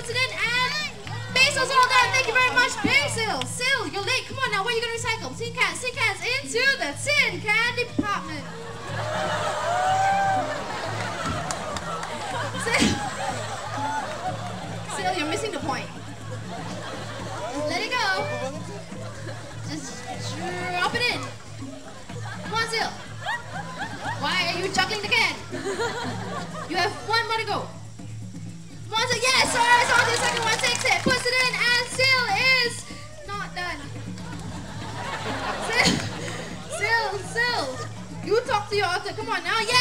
puts it in, and Basil's all done. Thank you very much, Basil. Sil, you're late. Come on now, where are you going to recycle? Tin cans, tin cans into the tin can department. Sil, you're missing the point. Let it go. Just drop it in. Come on, Sil. Why are you juggling the can? to you, Arthur. Come on now. Yeah!